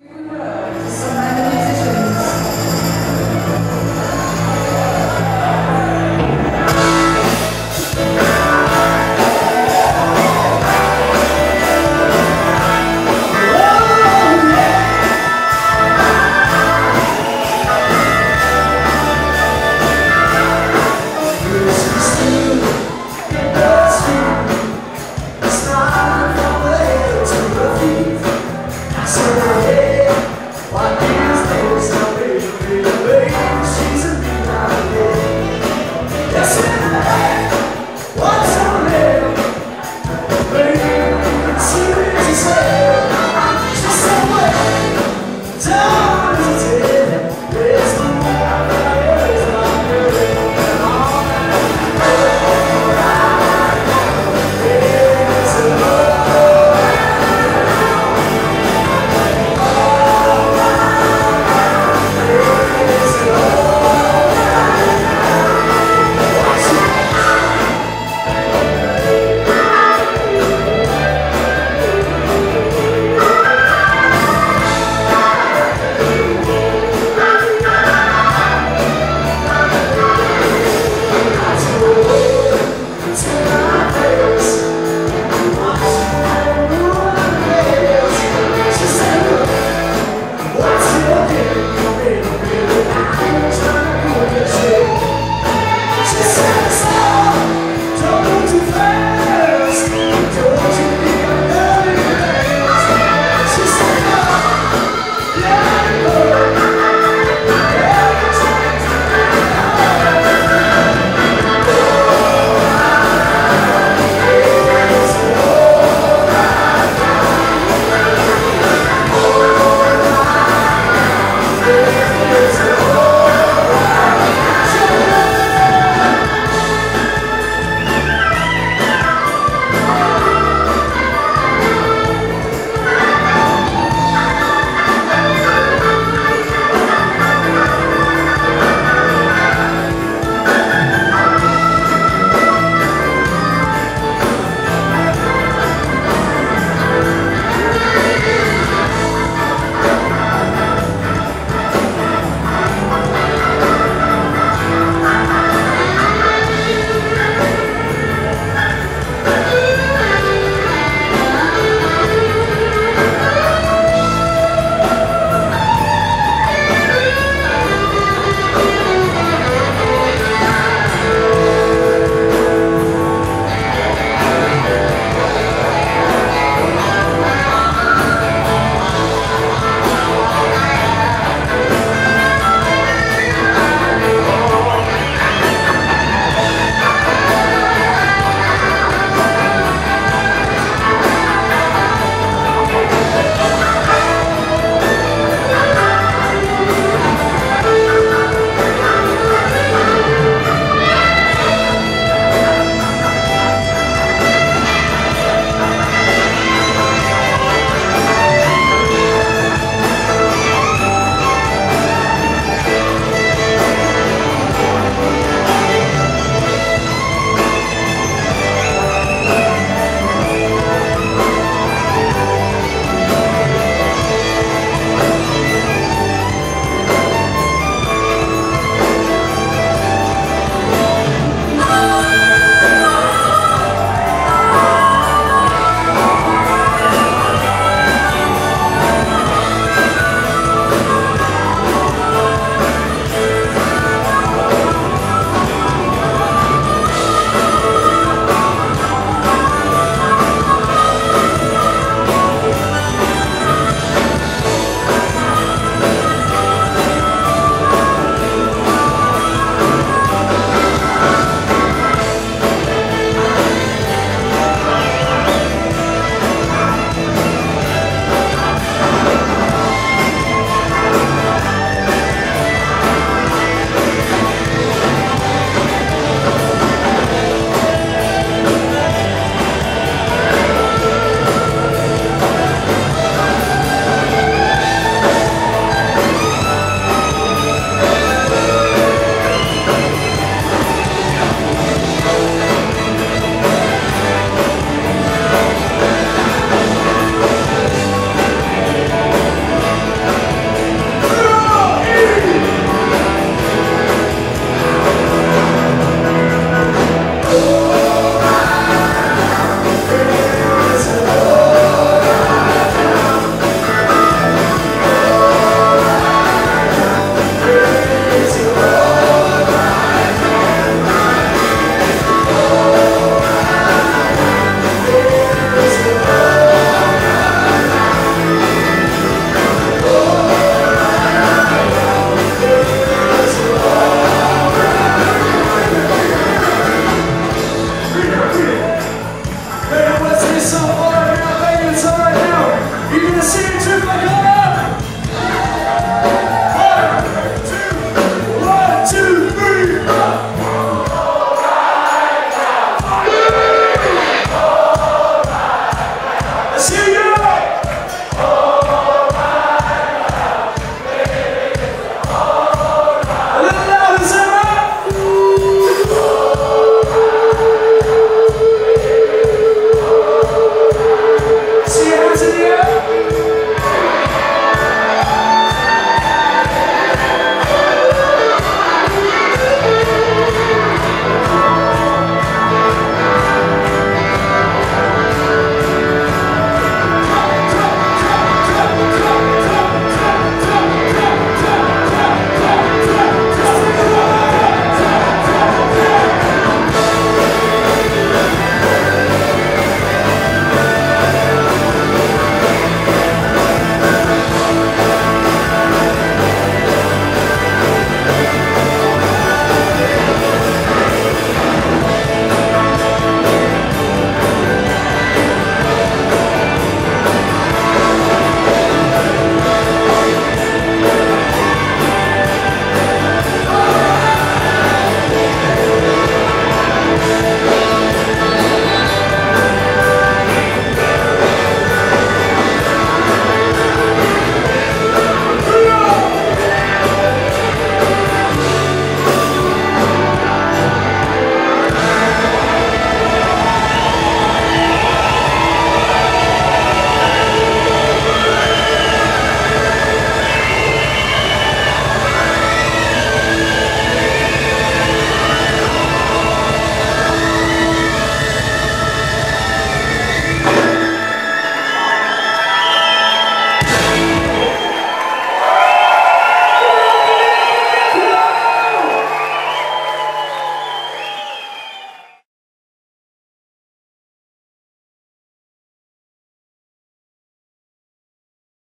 Good. until